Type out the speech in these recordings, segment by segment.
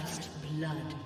First blood.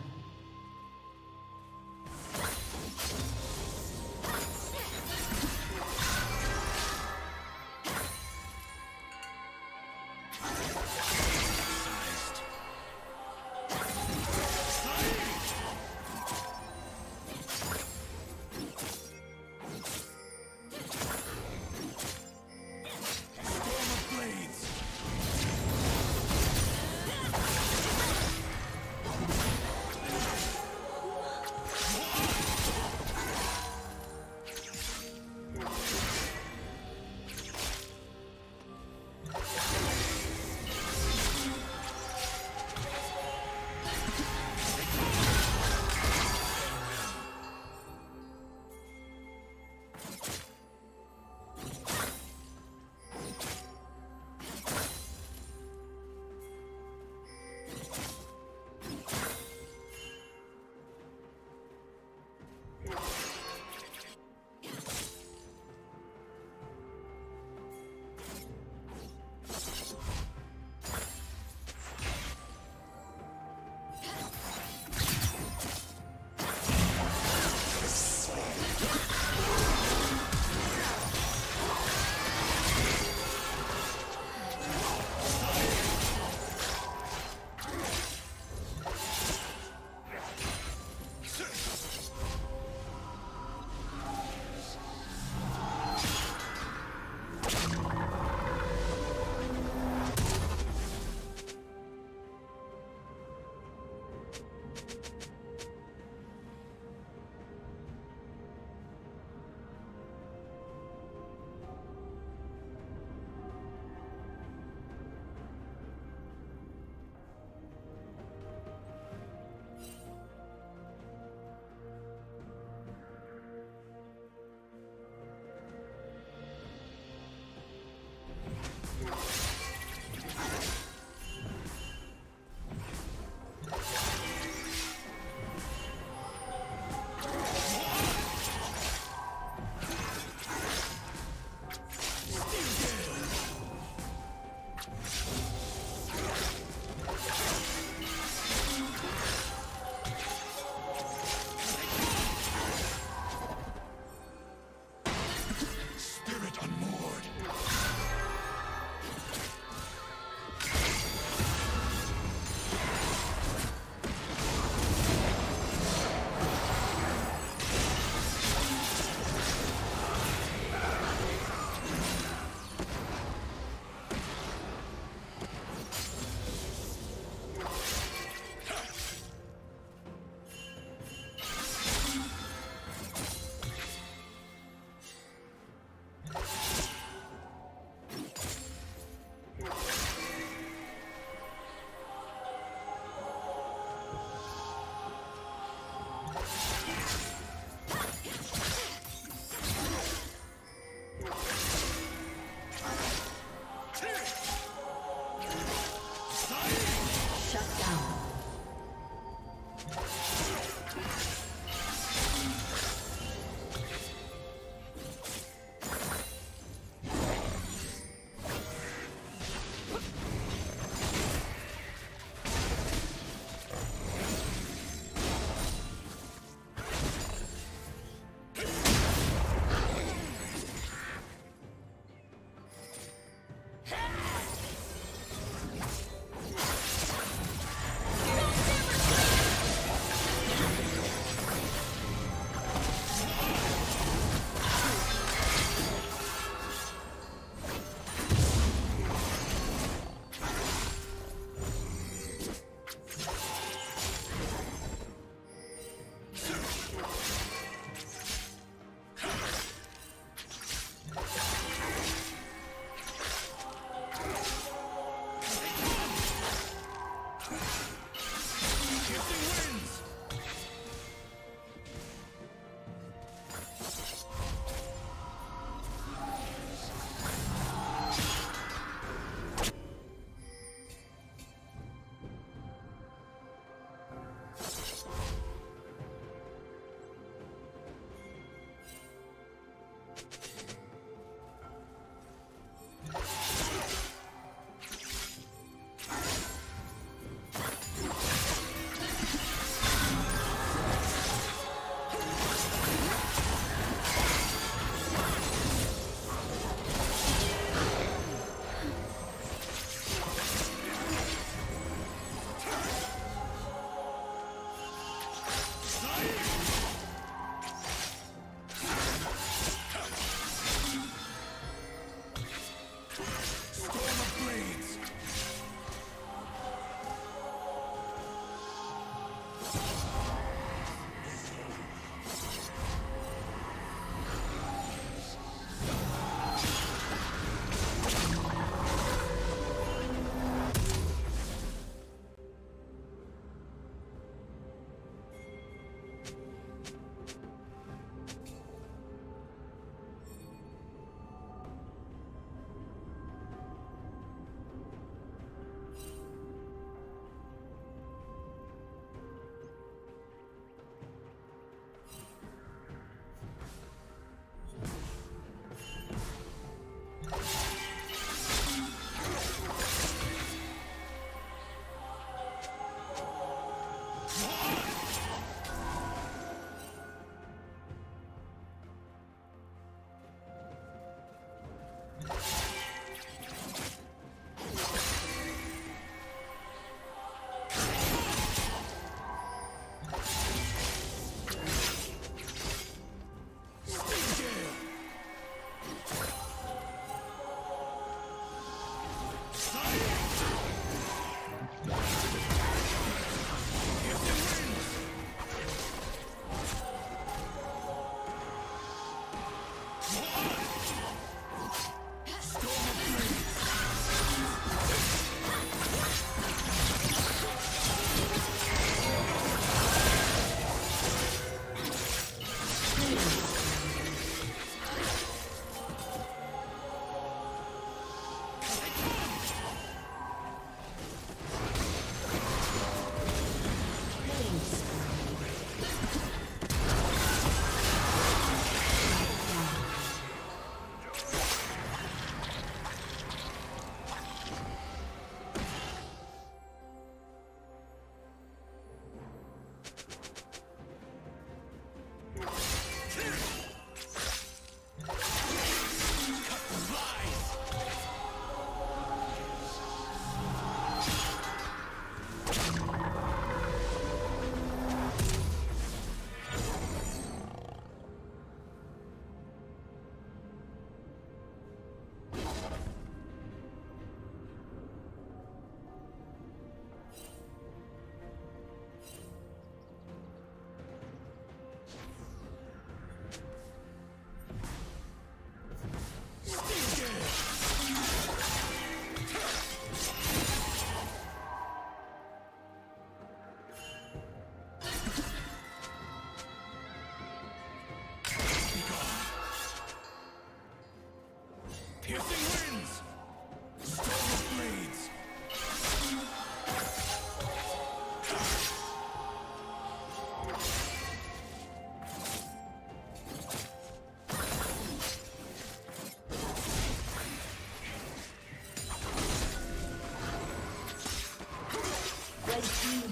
team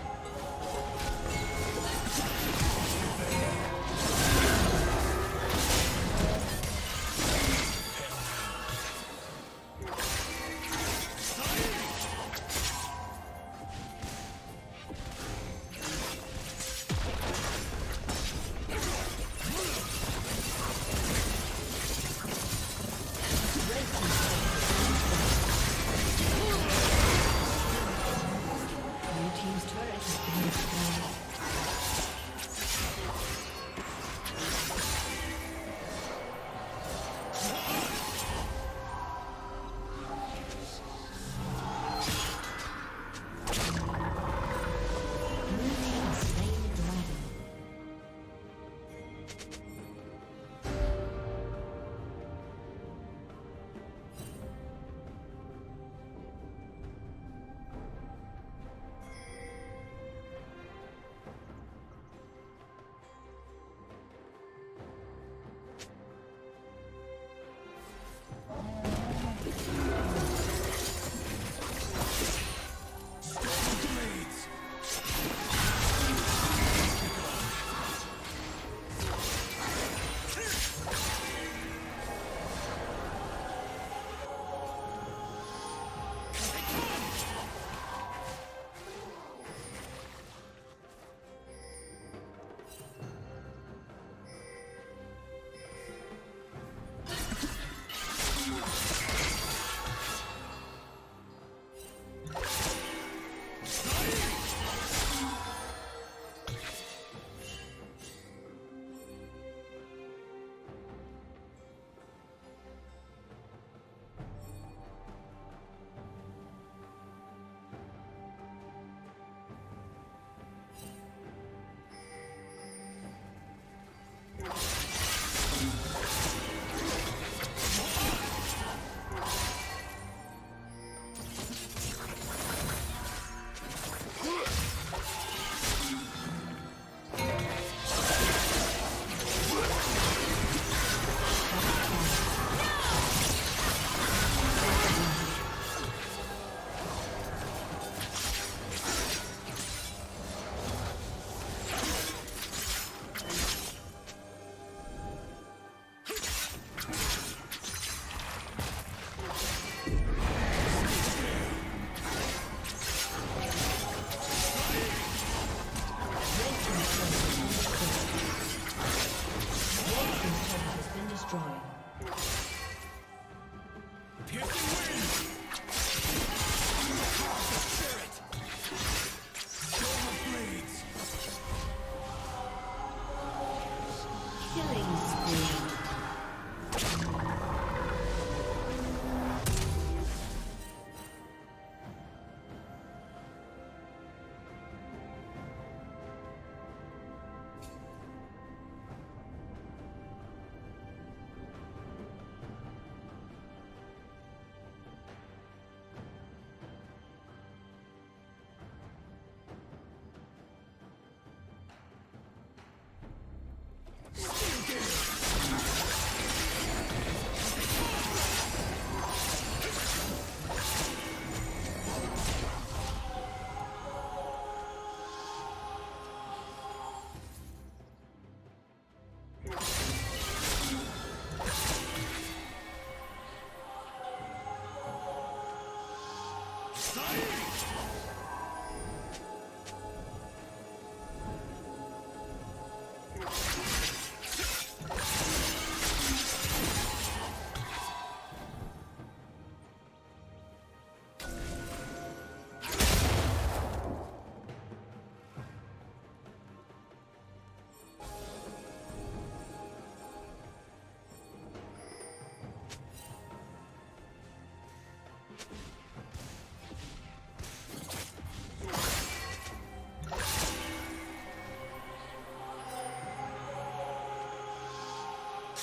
Kill.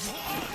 Come on!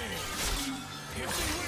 if they win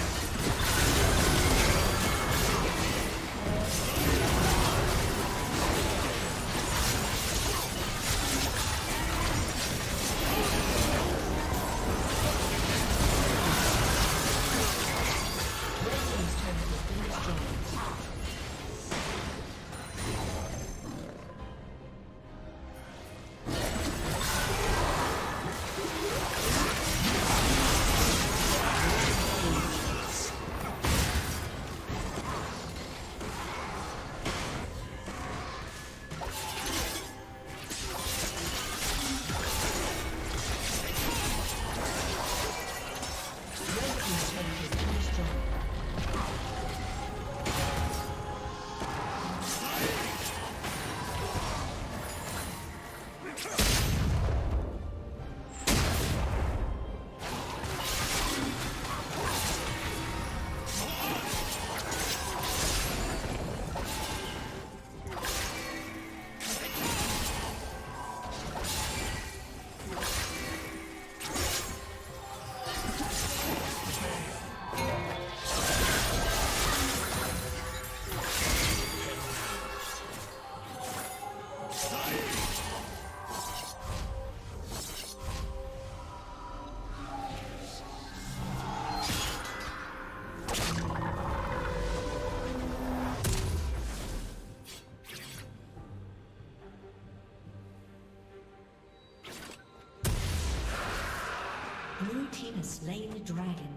Slain the dragon.